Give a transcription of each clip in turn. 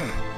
Ugh.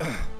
Ugh.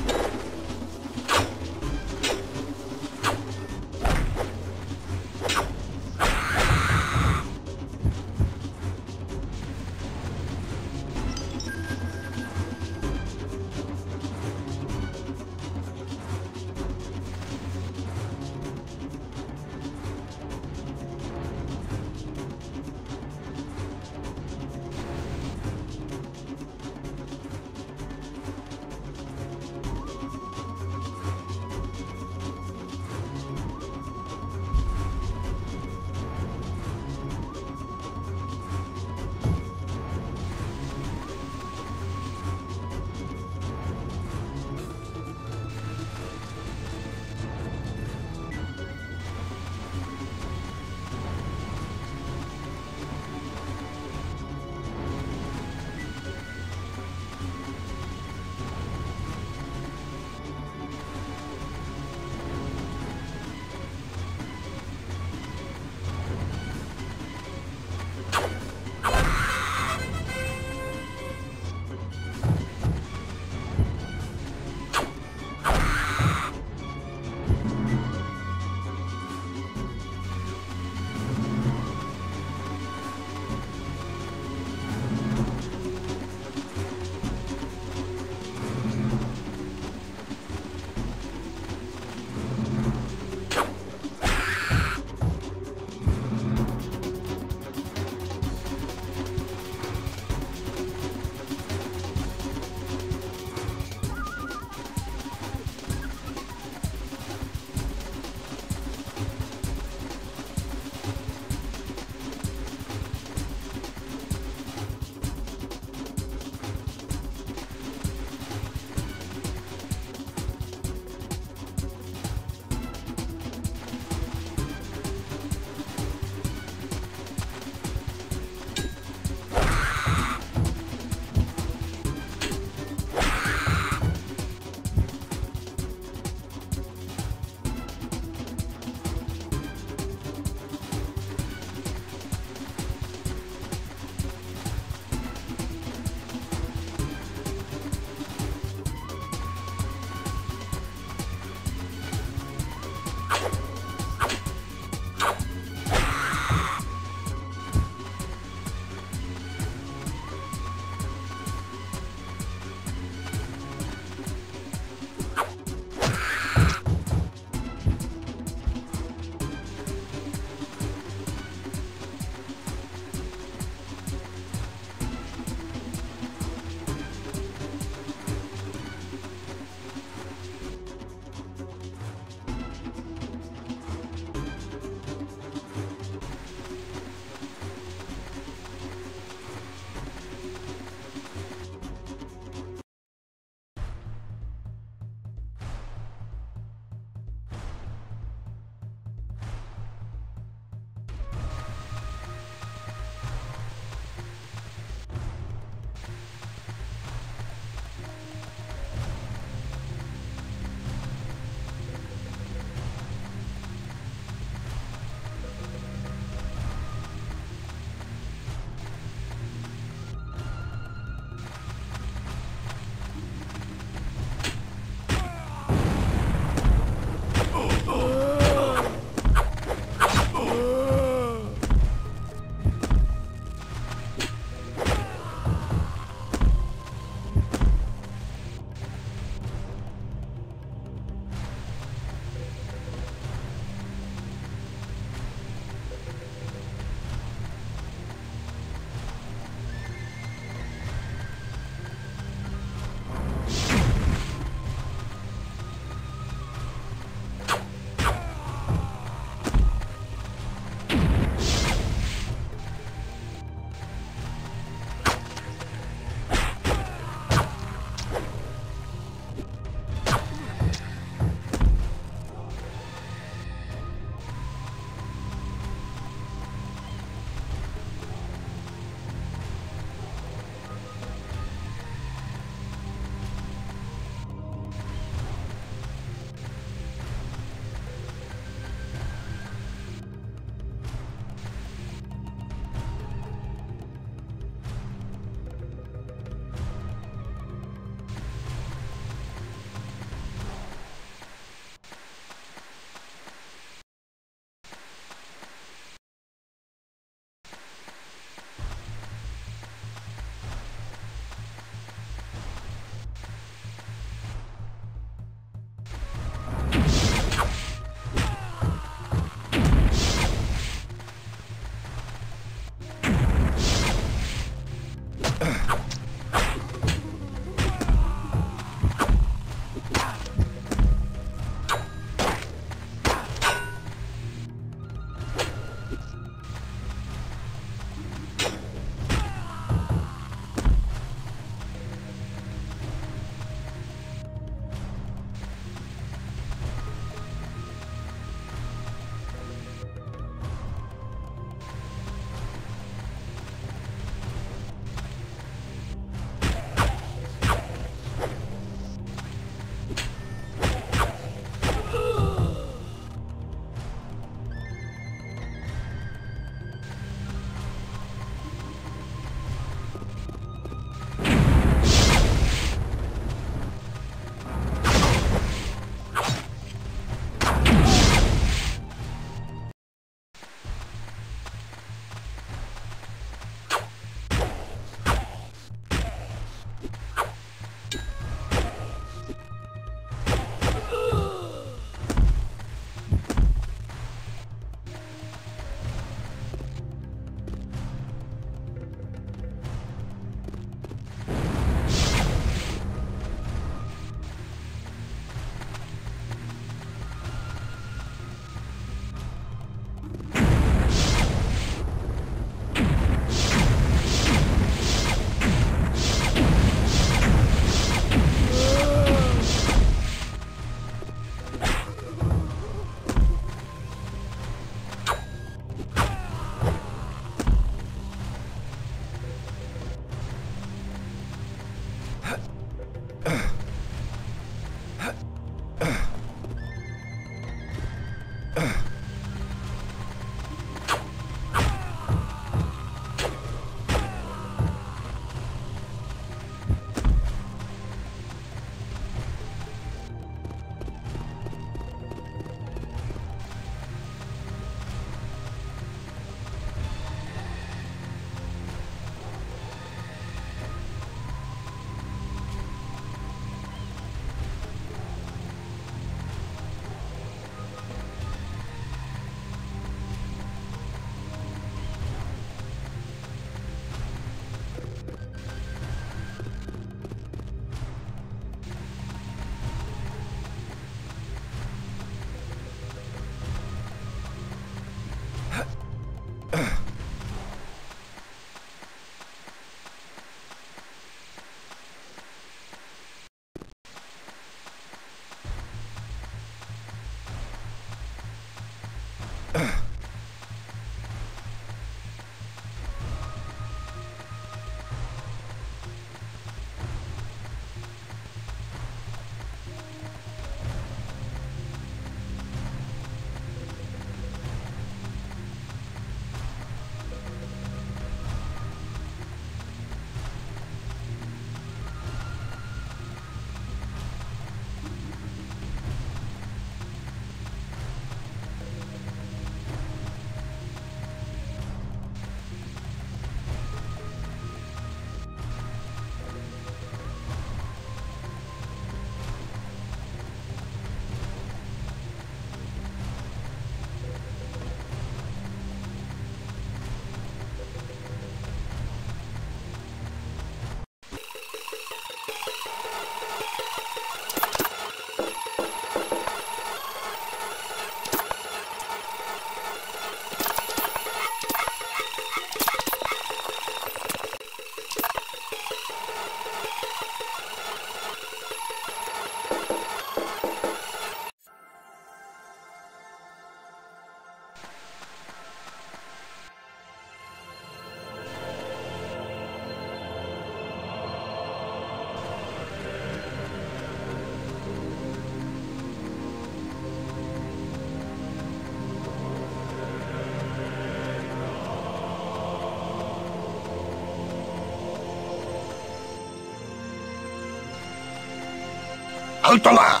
Alto là!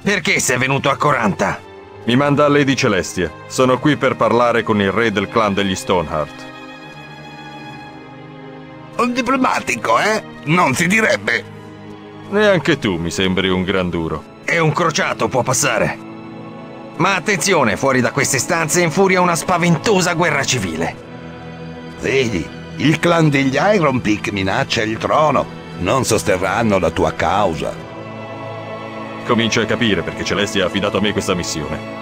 Perché sei venuto a Coranta? Mi manda Lady Celestia. Sono qui per parlare con il re del clan degli Stoneheart. Un diplomatico, eh? Non si direbbe. Neanche tu mi sembri un gran duro. E un crociato può passare. Ma attenzione, fuori da queste stanze infuria una spaventosa guerra civile. Vedi, il clan degli Iron Peak minaccia il trono. Non sosterranno la tua causa. Comincio a capire perché Celestia ha affidato a me questa missione.